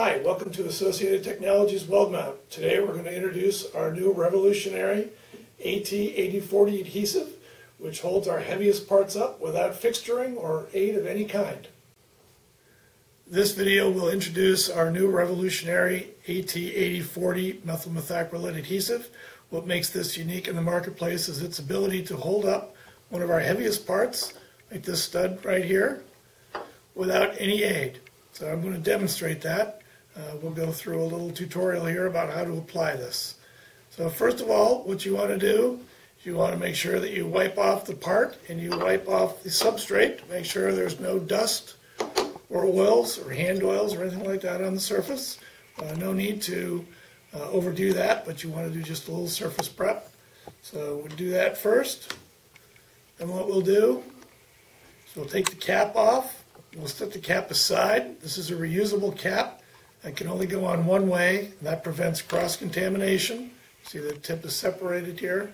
Hi, welcome to Associated Technologies Weld Mount. Today we're going to introduce our new revolutionary AT8040 adhesive, which holds our heaviest parts up without fixturing or aid of any kind. This video will introduce our new revolutionary AT8040 methyl methacrylate adhesive. What makes this unique in the marketplace is its ability to hold up one of our heaviest parts, like this stud right here, without any aid. So I'm going to demonstrate that. Uh, we'll go through a little tutorial here about how to apply this. So first of all, what you want to do, you want to make sure that you wipe off the part and you wipe off the substrate. Make sure there's no dust or oils or hand oils or anything like that on the surface. Uh, no need to uh, overdo that, but you want to do just a little surface prep. So we'll do that first. And what we'll do is we'll take the cap off We'll set the cap aside. This is a reusable cap that can only go on one way, and that prevents cross-contamination. See the tip is separated here.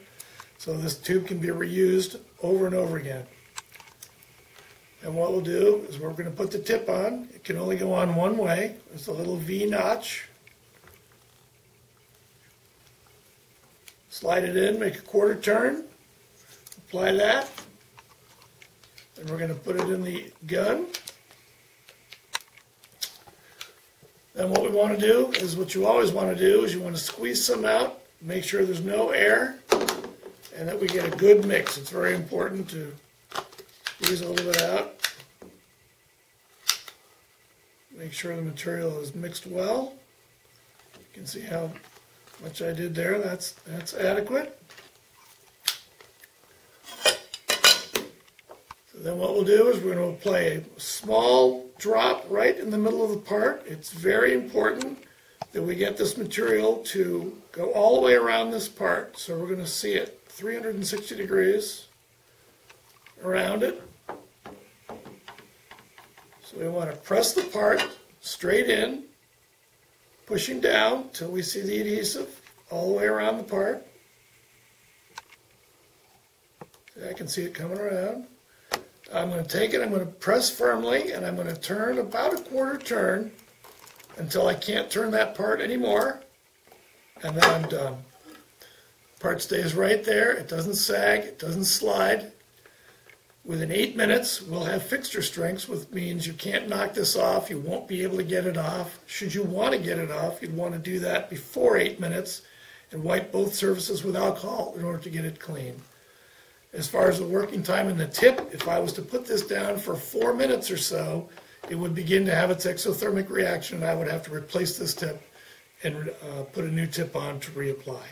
So this tube can be reused over and over again. And what we'll do is we're going to put the tip on. It can only go on one way. There's a little V notch. Slide it in, make a quarter turn. Apply that. And we're going to put it in the gun. Then what we want to do is what you always want to do is you want to squeeze some out, make sure there's no air, and that we get a good mix. It's very important to squeeze a little bit out. Make sure the material is mixed well. You can see how much I did there. That's, that's adequate. Then what we'll do is we're going to apply a small drop right in the middle of the part. It's very important that we get this material to go all the way around this part. So we're going to see it 360 degrees around it. So we want to press the part straight in, pushing down till we see the adhesive all the way around the part. I can see it coming around. I'm going to take it, I'm going to press firmly, and I'm going to turn about a quarter turn until I can't turn that part anymore, and then I'm done. Part stays right there, it doesn't sag, it doesn't slide. Within eight minutes, we'll have fixture strength, which means you can't knock this off, you won't be able to get it off. Should you want to get it off, you'd want to do that before eight minutes and wipe both surfaces with alcohol in order to get it clean. As far as the working time in the tip, if I was to put this down for four minutes or so, it would begin to have its exothermic reaction and I would have to replace this tip and uh, put a new tip on to reapply.